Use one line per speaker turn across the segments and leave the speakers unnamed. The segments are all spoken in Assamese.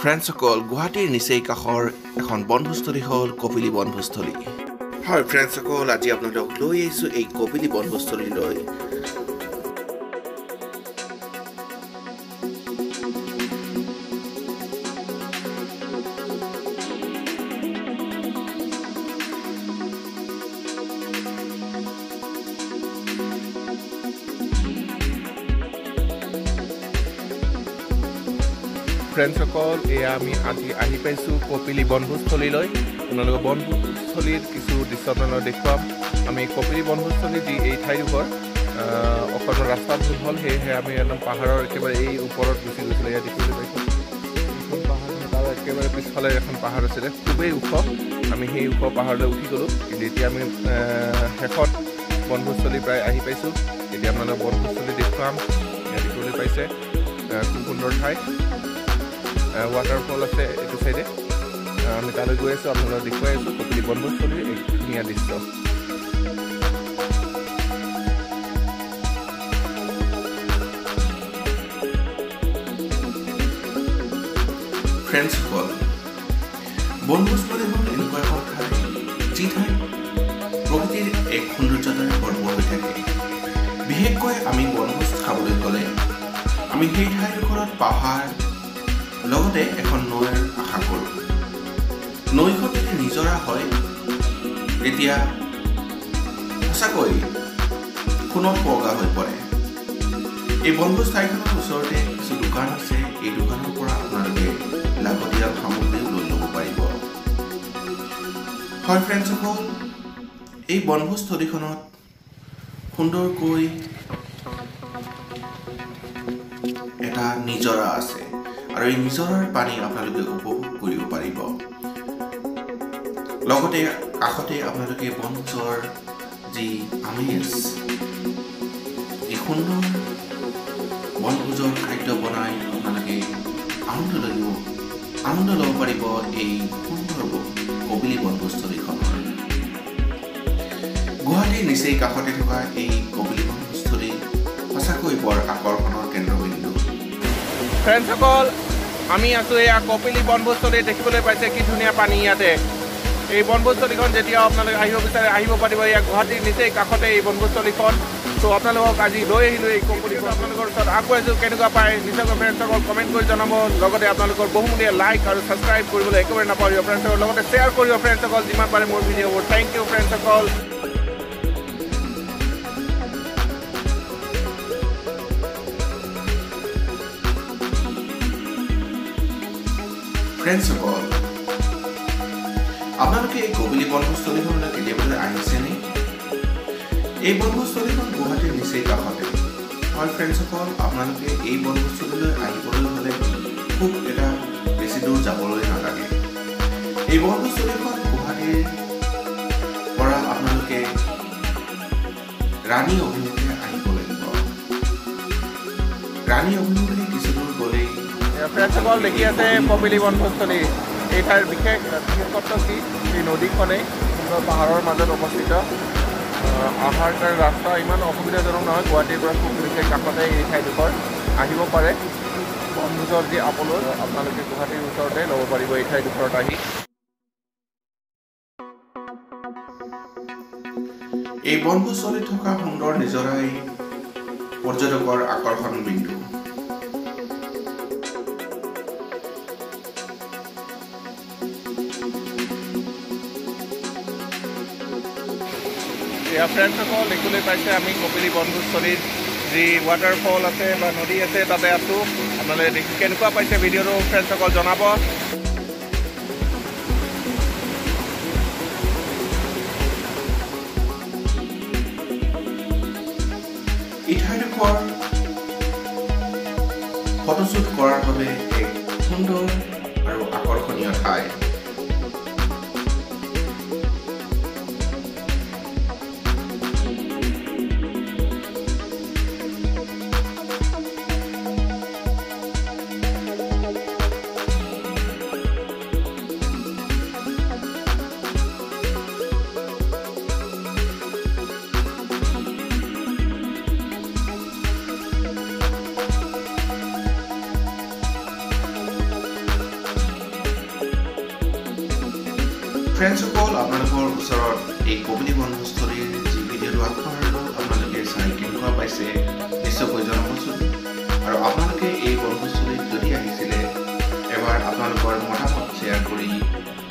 ফ্ৰেণ্ডছসকল গুৱাহাটীৰ নিচেই কাষৰ এখন বনভোজস্থলী হ'ল কপিলী বনভোজস্থলী। হয় ফ্ৰেণ্ডছসকল আজি আপোনালোকক লৈ আহিছোঁ এই কপিলী বনভোজস্থলীলৈ। ফ্ৰেণ্ডছসকল এয়া আমি আজি আহি পাইছোঁ কপিলী বনভোজস্থলীলৈ। আপোনালোকৰ বনভোজস্থলীৰ কিছু দৃশ্য আপোনালোকক দেখুৱাম। আমি কপিলী বনভোজস্থলী যি এই ঠাইডোখৰ অকণমান ৰাস্তাত ভুল হ'ল সেয়েহে আমি একদম পাহাৰৰ একেবাৰে এই ওপৰত গুচি গৈছিলোঁ ইয়াত দেখিবলৈ পাইছোঁ। পাহাৰ একেবাৰে পিছফালে এখন পাহাৰ আছিলে খুবেই ওখ। আমি সেই ওখ পাহাৰলৈ উঠি গ'লোঁ। কিন্তু এতিয়া আমি শেষত বনভোজস্থলী প্ৰায় আহি পাইছোঁ। এতিয়া আপোনালোকক বনভোজস্থলী দেখুৱাম। দেখিবলৈ পাইছে খুব সুন্দৰ ঠাই। ৱাটাৰফল আছে এইটো চাইডে আমি তালৈ গৈ আছোঁ আপোনালোকক দেখুৱাই আছোঁ কপিলী বনভোজস্থলীৰ এক ধুনীয়া দৃশ্য। ফ্ৰেণ্ডছসকল বনভোজস্থলী হ'ল এনেকুৱা এখন ঠাই যি ঠাই প্ৰকৃতিৰ এক সৌন্দৰ্যতাৰে ভৰপূৰ হৈ থাকে। বিশেষকৈ আমি বনভোজ খাবলৈ গ'লে আমি সেই ঠাইডোখৰত পাহাৰ লগতে এখন নৈৰ আশা কৰোঁ। নৈখন যদি নিজৰা হয় তেতিয়া সঁচাকৈ সোণত বগা হৈ পৰে। এই বনভোজ ঠাইখনৰ ওচৰতে কিছু দোকান আছে। এই দোকানৰ পৰা আপোনালোকে লাগতিয়াল সামগ্ৰীও লৈ ল'ব পাৰিব। হয় ফ্ৰেণ্ডছসকল এই বনভোজস্থলীখনত সুন্দৰকৈ এটা নিজৰা আছে। আৰু এই নিজৰাৰ পানী আপোনালোকে উপভোগ কৰিব পাৰিব। লগতে কাষতে আপোনালোকে বনভোজৰ যি আমেজ যি সুন্দৰ বনভোজৰ খাদ্য বনাই আপোনালোকে আনন্দ লাগিব আনন্দ ল'ব পাৰিব এই সুন্দৰ কবিলি বনভোজস্থলীখনৰ। গুৱাহাটীৰ নিচেই কাষতে থকা এই কবিলি বনভোজস্থলী সঁচাকৈ বৰ আকৰ্ষণৰ কেন্দ্ৰবিন্দু। ফ্ৰেণ্ডছসকল আমি আছোঁ এয়া কপিলী বনভোজস্থলী দেখিবলৈ পাইছে কি ধুনীয়া পানী ইয়াতে। এই বনভোজস্থলীখন যেতিয়া আপোনালোকে আহিব বিচাৰে আহিব পাৰিব এয়া গুৱাহাটীৰ নিচেই কাষতে এই বনভোজস্থলীখন। ত' আপোনালোকক আজি লৈ আহিলোঁ এই কপিলীখন আপোনালোকৰ ওচৰত আগুৱাইছোঁ কেনেকুৱা পায় নিজকে ফ্ৰেণ্ডছসকল কমেণ্ট কৰি জনাব। লগতে আপোনালোকৰ বহুমূলীয়া লাইক আৰু ছাবস্ক্ৰাইব কৰিবলৈ একেবাৰে নাপাহৰিব ফ্ৰেণ্ডছসকল লগতে শ্বেয়াৰ কৰিব ফ্ৰেণ্ডছসকল যিমান পাৰে মোৰ ভিডিঅ'বোৰ থেংক ইউ ফ্ৰেণ্ডছসকল ফ্ৰেণ্ডছসকল আপোনালোকে এই কবিলি বনভোজস্থলীখনলৈ কেতিয়াবালৈ আহিছেনে এই বনভোজস্থলীখন গুৱাহাটীৰ নিচেই কাষতে। হয় ফ্ৰেণ্ডছসকল আপোনালোকে এই বনভোজস্থলীলৈ আহিবলৈ হ'লে খুব এটা বেছি দূৰ যাবলৈ নালাগে। এই বনভোজস্থলীখন গুৱাহাটীৰ পৰা আপোনালোকে ৰাণী অভিমুখে আহিব লাগিব। ৰাণী অভিমুখে ফ্ৰেণ্ডছসকল দেখি আছে বনভোজস্থলী এই ঠাইৰ বিশেষ বিশেষত্ব কি? এই নদীখনেই সুন্দৰ পাহাৰৰ মাজত অৱস্থিত। অহাৰ কাৰণে ৰাস্তা ইমান অসুবিধাজনক নহয় গুৱাহাটীৰ পৰা খুব বিশেষ কাষতে এই ঠাইডোখৰ আহিব পাৰে। বনভোজৰ যি আপলোড আপোনালোকে গুৱাহাটীৰ ওচৰতে ল'ব পাৰিব এই ঠাইডোখৰত আহি। এই বনভোজস্থলীত থকা সুন্দৰ নিজৰাই পৰ্যটকৰ আকৰ্ষণ বিন্দু। এয়া ফ্ৰেণ্ডছসকল দেখিবলৈ পাইছে আমি কপিলী বনভোজস্থলীত যি ৱাটাৰফল আছে বা নদী আছে তাতে আছোঁ। আপোনালোকে দেখি কেনেকুৱা পাইছে ভিডিঅ'টো ফ্ৰেণ্ডছসকল জনাব। ফটোশ্বুট কৰাৰ বাবে এক সুন্দৰ আৰু আকৰ্ষণীয় ঠাই। ফ্ৰেণ্ডসকল আপোনালোকৰ ওচৰত এই কবিনী বনভোজস্থলীৰ যি ভিডিঅ'টো আগবঢ়ালোঁ আপোনালোকে চাই কেনেকুৱা পাইছে নিশ্চয়কৈ জনাবচোন। আৰু আপোনালোকে এই বনভোজস্থলীত যদি আহিছিলে এবাৰ আপোনালোকৰ মতামত শ্বেয়াৰ কৰি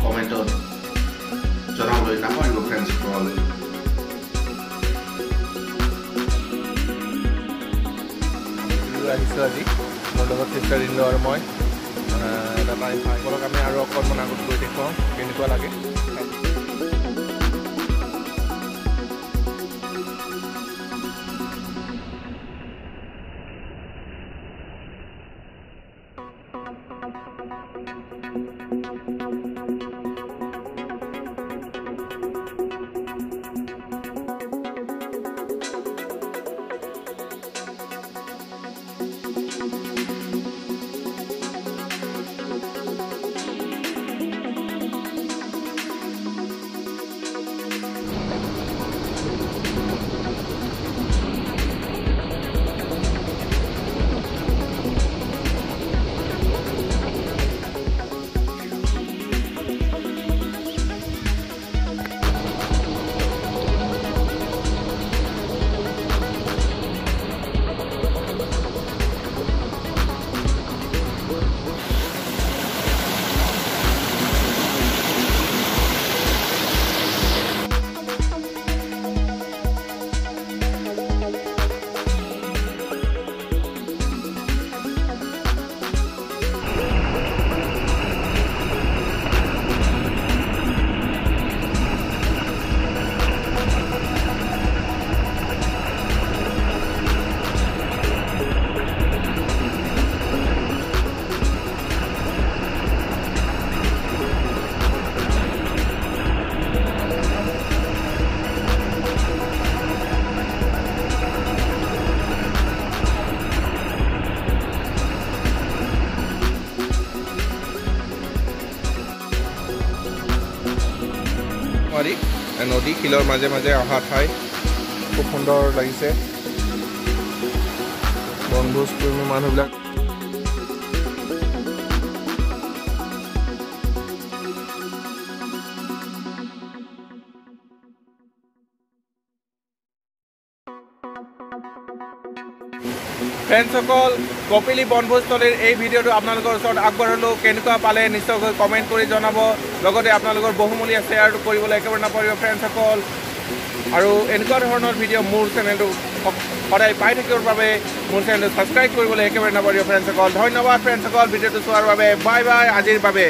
কমেণ্টত জনাবলৈ নাপাহৰিব ফ্ৰেণ্ডসকল
আহিছোঁ আজি। মোৰ লগত চিষ্টাৰ ইন্দ আৰু মই। আমি আৰু অকণমান আগত গৈ দেখুৱাওঁ কেনেকুৱা লাগে? নদী শিলৰ মাজে মাজে অহা ঠাই। খুব সুন্দৰ লাগিছে। বনভোজ প্ৰেমী মানুহবিলাক ফ্ৰেণ্ডছসকল কপিলী বনভোজস্থলীৰ এই ভিডিঅ'টো আপোনালোকৰ ওচৰত আগবঢ়ালোঁ। কেনেকুৱা পালে নিশ্চয়কৈ কমেণ্ট কৰি জনাব। লগতে আপোনালোকৰ বহুমূলীয়া শ্বেয়াৰটো কৰিবলৈ একেবাৰে নাপাহৰিব ফ্ৰেণ্ডছসকল। আৰু এনেকুৱা ধৰণৰ ভিডিঅ' মোৰ চেনেলটো সদায় পাই থাকিবৰ বাবে মোৰ চেনেলটো ছাবস্ক্ৰাইব কৰিবলৈ একেবাৰে নাপাহৰিব ফ্ৰেণ্ডছসকল। ধন্যবাদ ফ্ৰেণ্ডছসকল ভিডিঅ'টো চোৱাৰ বাবে। বাই বাই আজিৰ বাবে।